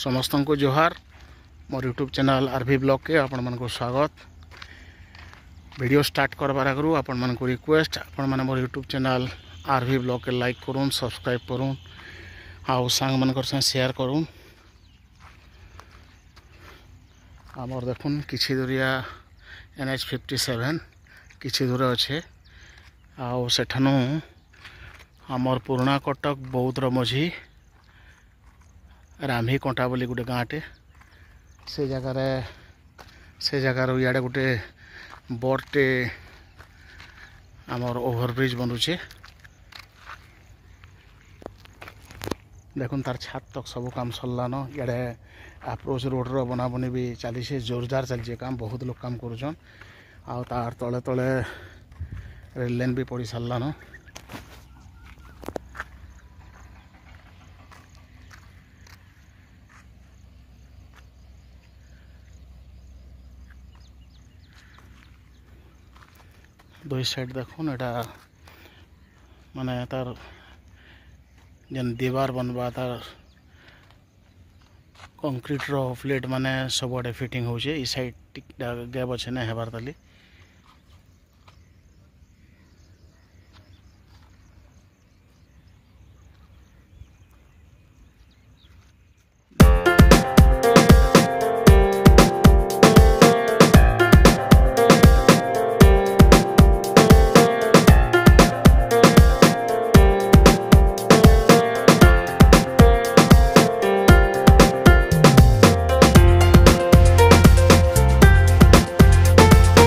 ସମସ୍ତଙ୍କୁ ଜୁହାର ମୋର ୟୁଟ୍ୟୁବ୍ ଚ୍ୟାନେଲ୍ ଆର୍ ଭି ବ୍ଲଗ୍କେ ଆପଣମାନଙ୍କୁ ସ୍ୱାଗତ ଭିଡ଼ିଓ ଷ୍ଟାର୍ଟ କରବାର ଆଗରୁ ଆପଣମାନଙ୍କୁ ରିକ୍ୱେଷ୍ଟ ଆପଣମାନେ ମୋର ୟୁଟ୍ୟୁବ୍ ଚ୍ୟାନେଲ୍ ଆର୍ ଭି ବ୍ଲଗ୍କେ ଲାଇକ୍ କରୁନ୍ ସବସ୍କ୍ରାଇବ୍ କରୁନ୍ ଆଉ ସାଙ୍ଗମାନଙ୍କର ସାଙ୍ଗେ ସେୟାର୍ କରୁନ୍ ଆମର ଦେଖୁନ୍ କିଛି ଦୂରିଆ ଏନ୍ ଏଚ୍ ଫିଫ୍ଟି ସେଭେନ୍ କିଛି ଦୂର ଅଛେ ଆଉ ସେଠାନୁ ଆମର ପୁରୁଣା କଟକ ବୌଦ୍ଧର ମଝି ରାମ୍ହି କଣ୍ଟା ବୋଲି ଗୋଟେ ଗାଁଟେ ସେ ଜାଗାରେ ସେ ଜାଗାରୁ ଇଆଡ଼େ ଗୋଟେ ବଡ଼ଟେ ଆମର ଓଭରବ୍ରିଜ୍ বনুছে দেখুন তার ছাদ তক সব কাম সরলান ইয়াড়ে আপ্রোচ রোডর বনাবনি বি চালিছে জোরদার চালছে কাম বহুত লোক কাম করছেন আর তার তলে তলে রেল লাইন বি পড়ি সারলান দুই সাইড দেখুন এটা মানে তার ଯେନ୍ ଦିବାର ବନବା ତାର କଂକ୍ରିଟର ପ୍ଲେଟ୍ ମାନେ ସବୁଆଡ଼େ ଫିଟିଂ ହଉଛେ ଇ ସାଇଡ଼୍ଟା ଗ୍ୟାପ୍ ଅଛେ ନାଇଁ ହେବାର୍ ତାଲି